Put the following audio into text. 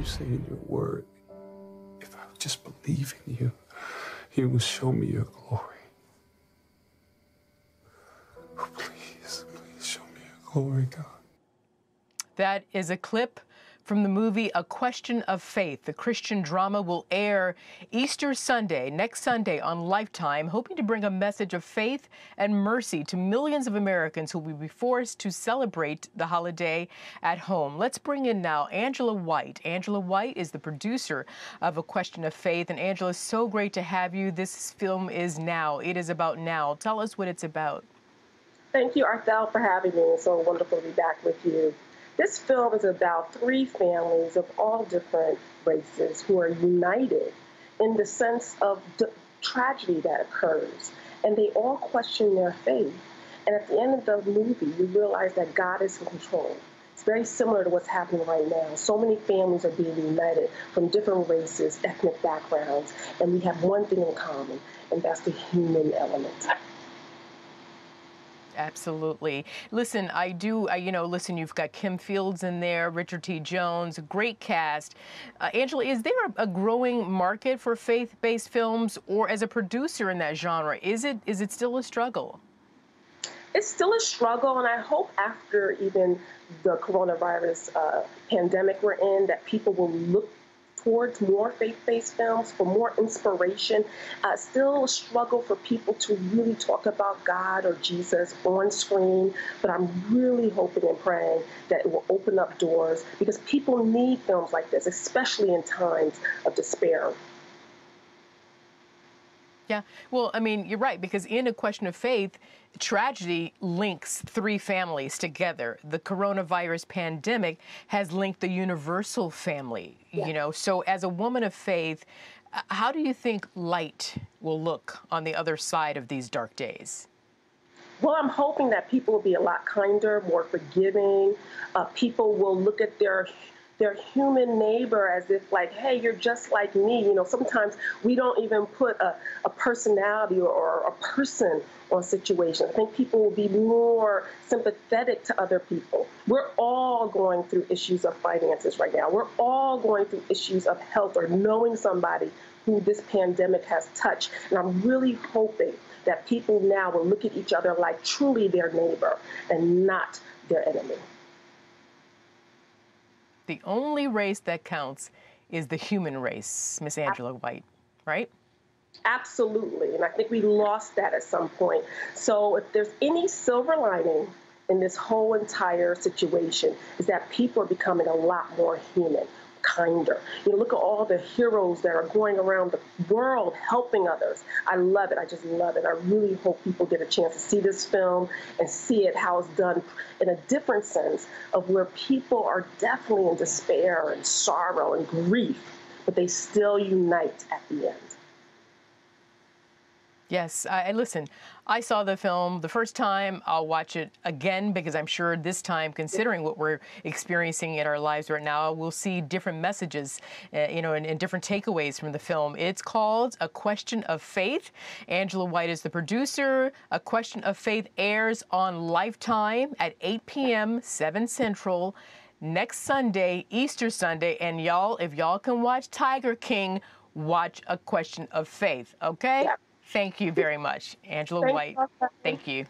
You say in your word, if I just believe in you, you will show me your glory. Oh, please, please show me your glory, God. That is a clip from the movie A Question of Faith. The Christian drama will air Easter Sunday, next Sunday on Lifetime, hoping to bring a message of faith and mercy to millions of Americans who will be forced to celebrate the holiday at home. Let's bring in now Angela White. Angela White is the producer of A Question of Faith. And Angela, so great to have you. This film is now. It is about now. Tell us what it's about. Thank you, Arthel, for having me. It's so wonderful to be back with you. This film is about three families of all different races who are united in the sense of d- tragedy that occurs, and they all question their faith. And at the end of the movie, you realize that God is in control. It's very similar to what's happening right now. So many families are being united from different races, ethnic backgrounds, and we have one thing in common, and that's the human element. Absolutely. Listen, I do, I, you know, listen, you've got Kim Fields in there, Richard T. Jones, great cast. Uh, Angela, is there a, growing market for faith based films or as a producer in that genre? Is it, is it still a struggle? It's still a struggle, and I hope after even the coronavirus uh, pandemic we're in, that people will look towards more faith-based films for more inspiration. Uh, still a struggle for people to really talk about God or Jesus on screen, but I'm really hoping and praying that it will open up doors because people need films like this, especially in times of despair. Yeah, well, I mean, you're right, because in A Question of Faith, tragedy links three families together. The coronavirus pandemic has linked the universal family, yeah. you know. So, as a woman of faith, how do you think light will look on the other side of these dark days? Well, I'm hoping that people will be a lot kinder, more forgiving. Uh, people will look at their their human neighbor as if like, hey, you're just like me. You know, sometimes we don't even put a, a personality or, or a person on situations. I think people will be more sympathetic to other people. We're all going through issues of finances right now. We're all going through issues of health or knowing somebody who this pandemic has touched. And I'm really hoping that people now will look at each other like truly their neighbor and not their enemy the only race that counts is the human race, Miss Angela White, right? Absolutely. And I think we lost that at some point. So if there's any silver lining in this whole entire situation, is that people are becoming a lot more human kinder. You know, look at all the heroes that are going around the world helping others. I love it. I just love it. I really hope people get a chance to see this film and see it how it's done in a different sense of where people are definitely in despair and sorrow and grief, but they still unite at the end. Yes, I listen. I saw the film the first time. I'll watch it again because I'm sure this time, considering what we're experiencing in our lives right now, we'll see different messages, uh, you know, and, and, different takeaways from the film. It's called A Question of Faith. Angela White is the producer. A Question of Faith airs on Lifetime at 8 p.m. 7 Central next Sunday, Easter Sunday. And y'all, if y'all can watch Tiger King, watch A Question of Faith. Okay. Yeah. Thank you very much, Angela White. Thank you.